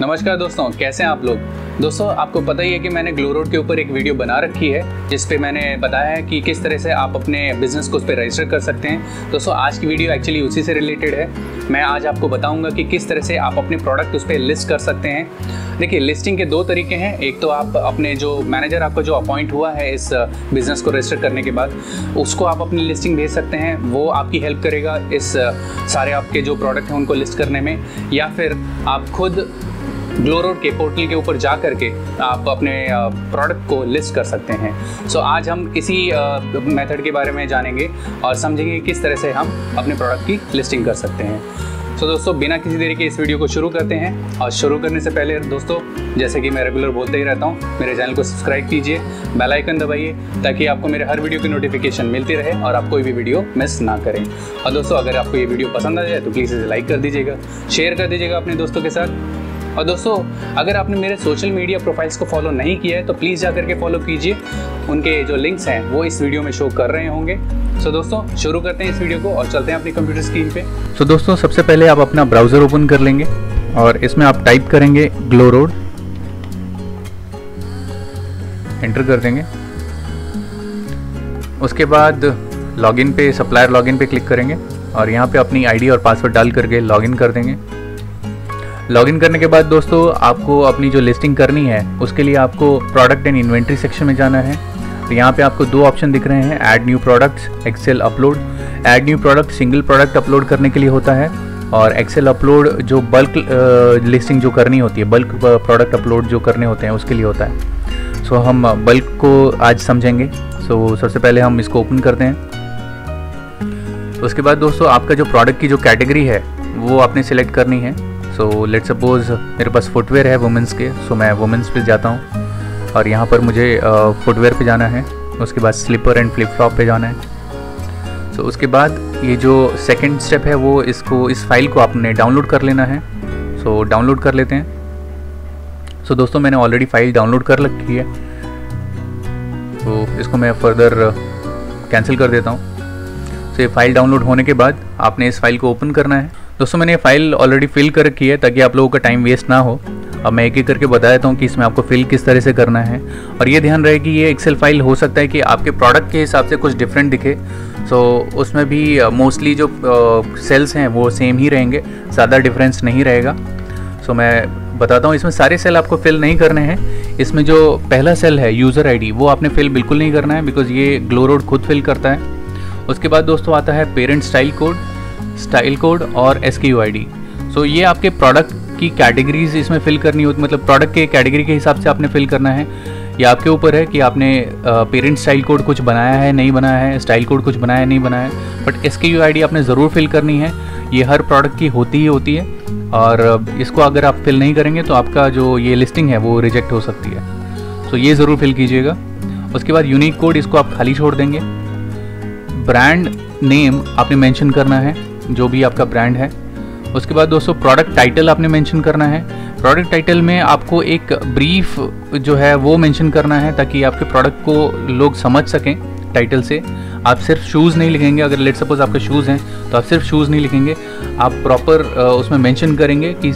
नमस्कार दोस्तों, कैसे हैं आप लोग? दोस्तों, आपको पता ही है कि मैंने ग्लो रोड के ऊपर एक वीडियो बना रखी है जिस पे मैंने बताया है कि किस तरह से आप अपने बिज़नेस को उस पर रजिस्टर कर सकते हैं। दोस्तों, आज की वीडियो एक्चुअली उसी से रिलेटेड है। मैं आज आपको बताऊँगा कि किस तरह से आप अपने प्रोडक्ट उस पर लिस्ट कर सकते हैं। देखिए लिस्टिंग के दो तरीके हैं। एक तो आप अपने जो मैनेजर आपका जो अपॉइंट हुआ है इस बिज़नेस को रजिस्टर करने के बाद, उसको आप अपनी लिस्टिंग भेज सकते हैं। वो आपकी हेल्प करेगा इस सारे आपके जो प्रोडक्ट हैं उनको लिस्ट करने में। या फिर आप खुद ग्लो रोड के पोर्टल के ऊपर जा करके आप अपने प्रोडक्ट को लिस्ट कर सकते हैं। सो so, आज हम इसी मेथड के बारे में जानेंगे और समझेंगे किस तरह से हम अपने प्रोडक्ट की लिस्टिंग कर सकते हैं। सो so, दोस्तों बिना किसी देरी के इस वीडियो को शुरू करते हैं और शुरू करने से पहले दोस्तों जैसे कि मैं रेगुलर बोलते ही रहता हूँ मेरे चैनल को सब्सक्राइब कीजिए बेल आइकन दबाइए ताकि आपको मेरे हर वीडियो की नोटिफिकेशन मिलती रहे और आप कोई भी वीडियो मिस ना करें। और दोस्तों अगर आपको ये वीडियो पसंद आ जाए तो प्लीज़ इसे लाइक कर दीजिएगा शेयर कर दीजिएगा अपने दोस्तों के साथ। और दोस्तों अगर आपने मेरे सोशल मीडिया प्रोफाइल्स को फॉलो नहीं किया है तो प्लीज़ जा करके फॉलो कीजिए। उनके जो लिंक्स हैं वो इस वीडियो में शो कर रहे होंगे। सो so, दोस्तों शुरू करते हैं इस वीडियो को और चलते हैं अपनी कंप्यूटर स्क्रीन पे। सो so, दोस्तों सबसे पहले आप अपना ब्राउज़र ओपन कर लेंगे और इसमें आप टाइप करेंगे ग्लो रोड एंटर कर देंगे। उसके बाद लॉगिन पे सप्लायर लॉगिन पे क्लिक करेंगे और यहाँ पे अपनी आईडी और पासवर्ड डाल करके लॉगिन कर देंगे। लॉगिन करने के बाद दोस्तों, आपको अपनी जो लिस्टिंग करनी है, उसके लिए आपको प्रोडक्ट एंड इन्वेंट्री सेक्शन में जाना है। तो यहाँ पे आपको दो ऑप्शन दिख रहे हैं add new products excel upload add new product single product upload करने के लिए होता है, और एक्सेल अपलोड जो बल्क लिस्टिंग जो करनी होती है बल्क प्रोडक्ट अपलोड जो करने होते हैं, उसके लिए होता है। सो हम बल्क को आज समझेंगे। सो सबसे पहले हम इसको ओपन करते हैं। उसके बाद दोस्तों, आपका जो प्रोडक्ट की जो कैटेगरी है, वो आपने सिलेक्ट करनी है। सो लेट सपोज़ मेरे पास फुटवेयर है वुमेंस के सो so मैं वुमेंस पे जाता हूँ। और यहाँ पर मुझे फुटवेयर पे जाना है उसके बाद स्लीपर एंड फ्लिप फ्लॉप पे जाना है। सो so उसके बाद ये जो सेकेंड स्टेप है वो इसको इस फ़ाइल को आपने डाउनलोड कर लेना है। सो so डाउनलोड कर लेते हैं। सो so दोस्तों मैंने ऑलरेडी फ़ाइल डाउनलोड कर रखी है। तो so, इसको मैं फर्दर कैंसिल कर देता हूँ। सो so ये फ़ाइल डाउनलोड होने के बाद आपने इस फ़ाइल को ओपन करना है। दोस्तों मैंने फ़ाइल ऑलरेडी फिल कर रखी है ताकि आप लोगों का टाइम वेस्ट ना हो। अब मैं एक एक करके बता देता हूँ कि इसमें आपको फिल किस तरह से करना है। और ये ध्यान रहे कि ये एक्सेल फ़ाइल हो सकता है कि आपके प्रोडक्ट के हिसाब से कुछ डिफरेंट दिखे। सो so, उसमें भी मोस्टली जो सेल्स हैं वो सेम ही रहेंगे। ज़्यादा डिफरेंस नहीं रहेगा। सो so, मैं बताता हूँ इसमें सारे सेल आपको फिल नहीं करने हैं। इसमें जो पहला सेल है यूज़र आईडी वो आपने फिल बिल्कुल नहीं करना है बिकॉज़ ये ग्लो रोड खुद फिल करता है। उसके बाद दोस्तों आता है parent style code style code और एस के सो ये आपके प्रोडक्ट की कैटेगरीज इसमें फिल करनी होती मतलब प्रोडक्ट के कैटेगरी के हिसाब से आपने फिल करना है। ये आपके ऊपर है कि आपने पेरेंट स्टाइल कोड कुछ बनाया है, नहीं बनाया है स्टाइल कोड कुछ बनाया है, नहीं बनाया है बट एस के आपने ज़रूर फिल करनी है। ये हर प्रोडक्ट की होती ही होती है और इसको अगर आप फिल नहीं करेंगे तो आपका जो ये लिस्टिंग है वो रिजेक्ट हो सकती है। सो ये ज़रूर फिल कीजिएगा। उसके बाद यूनिक कोड इसको आप खाली छोड़ देंगे। ब्रांड नेम आपने मेंशन करना है। जो भी आपका ब्रांड है। उसके बाद दोस्तों प्रोडक्ट टाइटल आपने मेंशन करना है। प्रोडक्ट टाइटल में आपको एक ब्रीफ जो है, वो मेंशन करना है ताकि आपके प्रोडक्ट को लोग समझ सकें टाइटल से। आप सिर्फ़ शूज़ नहीं लिखेंगे। अगर लेट सपोज़ आपके शूज़ हैं तो आप सिर्फ़ शूज़ नहीं लिखेंगे। आप प्रॉपर उसमें मेंशन करेंगे कि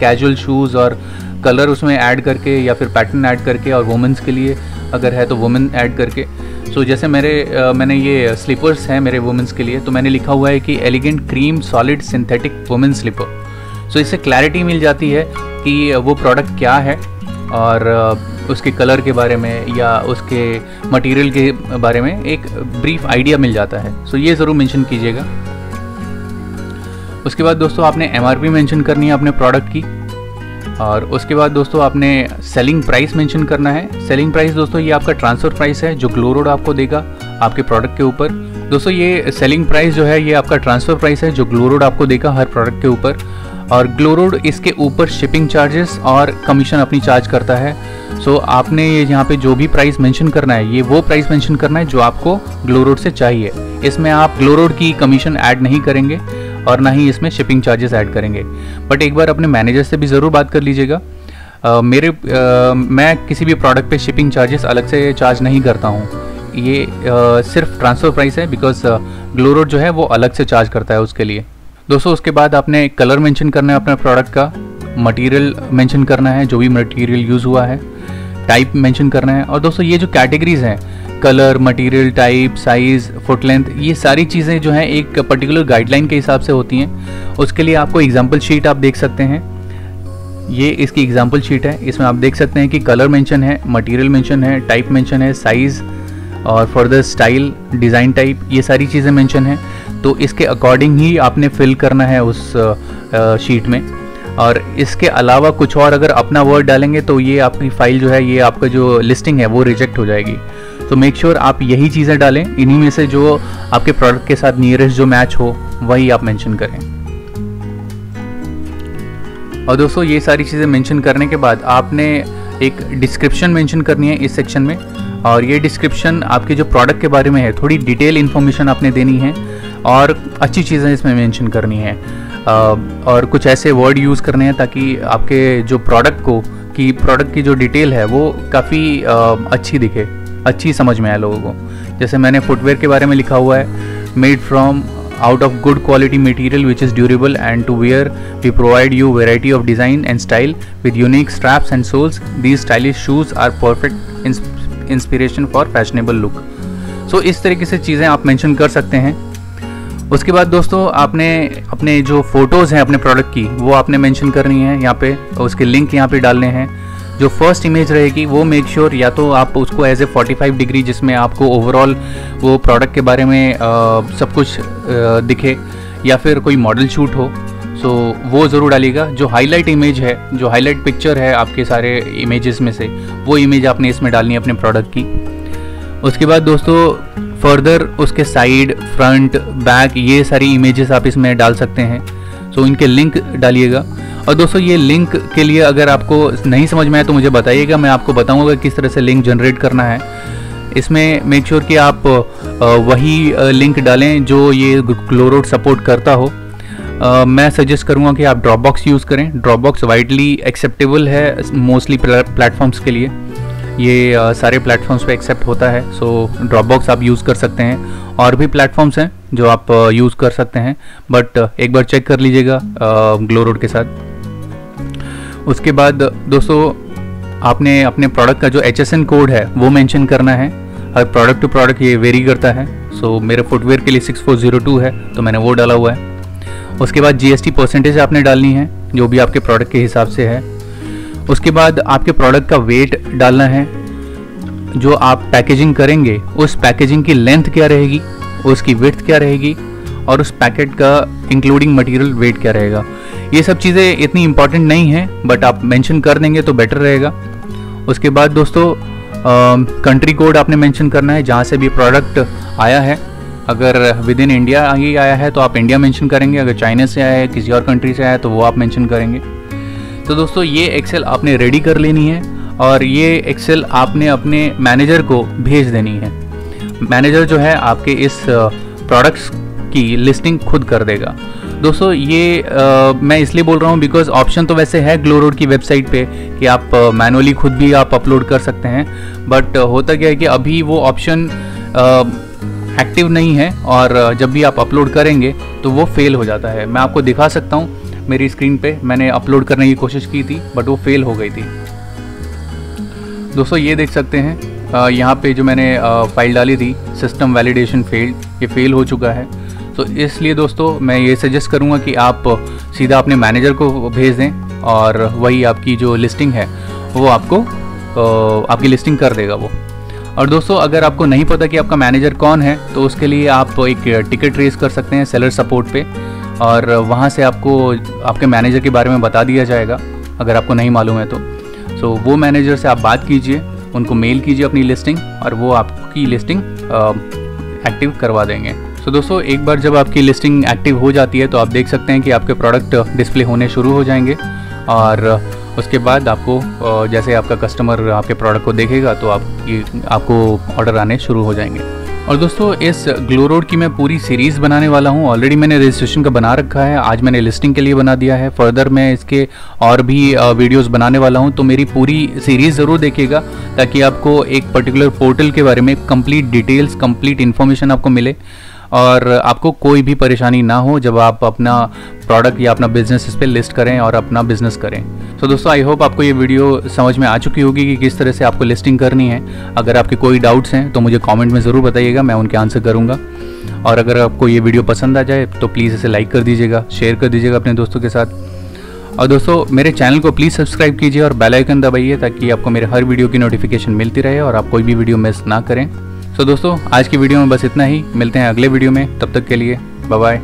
कैजुअल शूज़ और कलर उसमें ऐड करके या फिर पैटर्न ऐड करके और वुमेंस के लिए अगर है तो वुमेन ऐड करके। सो so, जैसे मेरे आ, मैंने ये स्लीपर्स हैं मेरे वुमेंस के लिए तो मैंने लिखा हुआ है कि elegant cream solid synthetic women slipper so इससे क्लैरिटी मिल जाती है कि वो प्रोडक्ट क्या है और उसके कलर के बारे में या उसके मटेरियल के बारे में एक ब्रीफ आइडिया मिल जाता है. सो so, ये ज़रूर मेंशन कीजिएगा. उसके बाद दोस्तों आपने एम आर मेंशन करनी है अपने प्रोडक्ट की. और उसके बाद दोस्तों आपने सेलिंग प्राइस मेंशन करना है। सेलिंग प्राइस दोस्तों ये आपका ट्रांसफ़र प्राइस है जो ग्लोरोड आपको देगा आपके प्रोडक्ट के ऊपर। दोस्तों ये सेलिंग प्राइस जो है ये आपका ट्रांसफ़र प्राइस है जो ग्लोरोड आपको देगा हर प्रोडक्ट के ऊपर। और ग्लोरोड इसके ऊपर शिपिंग चार्जेस और कमीशन अपनी चार्ज करता है। सो so, आपने ये यहाँ पे जो भी प्राइस मेंशन करना है ये वो प्राइस मेंशन करना है जो आपको ग्लोरोड से चाहिए। इसमें आप ग्लोरोड की कमीशन ऐड नहीं करेंगे। और ना ही इसमें शिपिंग चार्जेस ऐड करेंगे। बट एक बार अपने मैनेजर से भी ज़रूर बात कर लीजिएगा। मेरे uh, मैं किसी भी प्रोडक्ट पे शिपिंग चार्जेस अलग से चार्ज नहीं करता हूँ। ये uh, सिर्फ़ ट्रांसफ़र प्राइस है बिकॉज़ ग्लोरोड जो है वो अलग से चार्ज करता है उसके लिए। दोस्तों उसके बाद आपने कलर मेंशन करना है अपने प्रोडक्ट का। मटेरियल मेंशन करना है जो भी मटेरियल यूज़ हुआ है। टाइप मेंशन करना है। और दोस्तों ये जो कैटेगरीज हैं colour material type size foot length ये सारी चीज़ें जो हैं एक पर्टिकुलर गाइडलाइन के हिसाब से होती हैं। उसके लिए आपको एग्ज़ाम्पल शीट आप देख सकते हैं। ये इसकी एग्ज़ाम्पल शीट है। इसमें आप देख सकते हैं कि कलर मेंशन है मटेरियल मेंशन है टाइप मेंशन है साइज़ और फर्दर स्टाइल डिज़ाइन टाइप ये सारी चीज़ें मेंशन है। तो इसके अकॉर्डिंग ही आपने फिल करना है उस शीट में। और इसके अलावा कुछ और अगर अपना वर्ड डालेंगे तो ये आपकी फ़ाइल जो है, ये आपका जो लिस्टिंग है, वो रिजेक्ट हो जाएगी। तो मेक श्योर sure आप यही चीज़ें डालें। इन्हीं में से जो आपके प्रोडक्ट के साथ नियरेस्ट जो मैच हो, वही आप मेंशन करें। और दोस्तों, ये सारी चीज़ें मेंशन करने के बाद आपने एक डिस्क्रिप्शन मेंशन करनी है इस सेक्शन में। और ये डिस्क्रिप्शन आपके जो प्रोडक्ट के बारे में है, थोड़ी डिटेल इन्फॉर्मेशन आपने देनी है और अच्छी चीज़ें इसमें मेंशन करनी है। और कुछ ऐसे वर्ड यूज़ करने हैं ताकि आपके जो प्रोडक्ट को, कि प्रोडक्ट की जो डिटेल है, वो काफ़ी अच्छी दिखे। अच्छी समझ में आए लोगों को। जैसे मैंने फुटवेयर के बारे में लिखा हुआ है made from out of good quality material which is durable and to wear we provide you variety of design and style with unique straps and soles these stylish shoes are perfect inspiration for fashionable look so इस तरीके से चीज़ें आप mention कर सकते हैं। उसके बाद दोस्तों, आपने अपने जो फ़ोटोज़ हैं, अपने प्रोडक्ट की, वो आपने मैंशन करनी है। यहाँ पे उसके लिंक यहाँ पे डालने हैं। जो फ़र्स्ट इमेज रहेगी वो मेक श्योर sure, या तो आप उसको एज ए 45 डिग्री जिसमें आपको ओवरऑल वो प्रोडक्ट के बारे में आ, सब कुछ आ, दिखे या फिर कोई मॉडल शूट हो सो so, वो ज़रूर डालिएगा। जो हाईलाइट इमेज है जो हाईलाइट पिक्चर है आपके सारे इमेजेस में से वो इमेज आपने इसमें डालनी है अपने प्रोडक्ट की। उसके बाद दोस्तों फर्दर उसके साइड फ्रंट बैक ये सारी इमेजेस आप इसमें डाल सकते हैं। सो so, इनके लिंक डालिएगा। और दोस्तों, ये लिंक के लिए अगर आपको नहीं समझ में आए तो मुझे बताइएगा। मैं आपको बताऊँगा किस तरह से लिंक जनरेट करना है। इसमें मेक श्योर sure कि आप वही लिंक डालें जो ये क्लोरोड सपोर्ट करता हो। मैं सजेस्ट करूँगा कि आप ड्रॉपबॉक्स यूज़ करें। ड्रॉपबॉक्स वाइडली एक्सेप्टेबल है मोस्टली प्लेटफॉर्म्स के लिए। ये सारे प्लेटफॉर्म्स पे एक्सेप्ट होता है। सो ड्रॉपबॉक्स आप यूज़ कर सकते हैं। और भी प्लेटफॉर्म्स हैं जो आप यूज़ कर सकते हैं। बट एक बार चेक कर लीजिएगा ग्लो रोड के साथ। उसके बाद दोस्तों आपने अपने प्रोडक्ट का जो एचएसएन कोड है वो मेंशन करना है। हर प्रोडक्ट टू प्रोडक्ट ये वेरी करता है। सो so, मेरे फुटवेयर के लिए 6402 है तो मैंने वो डाला हुआ है। उसके बाद जीएसटी परसेंटेज आपने डालनी है जो भी आपके प्रोडक्ट के हिसाब से है। उसके बाद आपके प्रोडक्ट का वेट डालना है। जो आप पैकेजिंग करेंगे उस पैकेजिंग की लेंथ क्या रहेगी उसकी विथ क्या रहेगी और उस पैकेट का इंक्लूडिंग मटेरियल वेट क्या रहेगा? ये सब चीज़ें इतनी इंपॉर्टेंट नहीं है बट आप मेंशन कर देंगे तो बेटर रहेगा। उसके बाद दोस्तों कंट्री कोड आपने मेंशन करना है, जहाँ से भी प्रोडक्ट आया है। अगर विद इन इंडिया ही आया है तो आप इंडिया मेंशन करेंगे। अगर चाइना से आया है, किसी और कंट्री से आया है तो वो आप मेंशन करेंगे। तो दोस्तों, ये एक्सेल आपने रेडी कर लेनी है और ये एक्सेल आपने अपने मैनेजर को भेज देनी है। मैनेजर जो है, आपके इस प्रोडक्ट्स की लिस्टिंग खुद कर देगा। दोस्तों ये आ, मैं इसलिए बोल रहा हूँ बिकॉज़ ऑप्शन तो वैसे है ग्लो रोड की वेबसाइट पे कि आप मैनुअली खुद भी आप अपलोड कर सकते हैं। बट होता क्या है कि अभी वो ऑप्शन एक्टिव नहीं है और जब भी आप अपलोड करेंगे तो वो फेल हो जाता है। मैं आपको दिखा सकता हूँ मेरी स्क्रीन पे। मैंने अपलोड करने की कोशिश की थी बट वो फेल हो गई थी। दोस्तों ये देख सकते हैं यहाँ पे जो मैंने फ़ाइल डाली थी सिस्टम वैलिडेशन फेल्ड ये फेल हो चुका है। तो इसलिए दोस्तों, मैं ये सजेस्ट करूँगा कि आप सीधा अपने मैनेजर को भेज दें और वही आपकी जो लिस्टिंग है, वो आपको आपकी लिस्टिंग कर देगा वो। और दोस्तों, अगर आपको नहीं पता कि आपका मैनेजर कौन है तो उसके लिए आप एक टिकट रेस कर सकते हैं सेलर सपोर्ट पे। और वहाँ से आपको, आपके मैनेजर के बारे में बता दिया जाएगा, अगर आपको नहीं मालूम है तो। सो वो मैनेजर से आप बात कीजिए, उनको मेल कीजिए अपनी लिस्टिंग और वो आपकी लिस्टिंग एक्टिव करवा देंगे। सो so, दोस्तों एक बार जब आपकी लिस्टिंग एक्टिव हो जाती है तो आप देख सकते हैं कि आपके प्रोडक्ट डिस्प्ले होने शुरू हो जाएँगे। और उसके बाद आपको जैसे आपका कस्टमर आपके प्रोडक्ट को देखेगा तो आपकी आपको ऑर्डर आने शुरू हो जाएँगे। और दोस्तों इस ग्लो रोड की मैं पूरी सीरीज़ बनाने वाला हूँ। ऑलरेडी मैंने रजिस्ट्रेशन का बना रखा है। आज मैंने लिस्टिंग के लिए बना दिया है। फर्दर मैं इसके और भी वीडियोस बनाने वाला हूँ। तो मेरी पूरी सीरीज़ ज़रूर देखिएगा ताकि आपको एक पर्टिकुलर पोर्टल के बारे में कंप्लीट डिटेल्स कंप्लीट इन्फॉर्मेशन आपको मिले। और आपको कोई भी परेशानी ना हो जब आप अपना प्रोडक्ट या अपना बिज़नेस इस पर लिस्ट करें और अपना बिज़नेस करें। तो दोस्तों आई होप आपको ये वीडियो समझ में आ चुकी होगी कि किस तरह से आपको लिस्टिंग करनी है। अगर आपके कोई डाउट्स हैं तो मुझे कॉमेंट में ज़रूर बताइएगा, मैं उनके आंसर करूँगा। और अगर आपको ये वीडियो पसंद आ जाए तो प्लीज़ इसे लाइक कर दीजिएगा शेयर कर दीजिएगा अपने दोस्तों के साथ। और दोस्तों, मेरे चैनल को प्लीज़ सब्सक्राइब कीजिए और बेल आइकन दबाइए ताकि आपको मेरे हर वीडियो की नोटिफिकेशन मिलती रहे और आप कोई भी वीडियो मिस ना करें। तो दोस्तों, आज की वीडियो में बस इतना ही। मिलते हैं अगले वीडियो में। तब तक के लिए बाय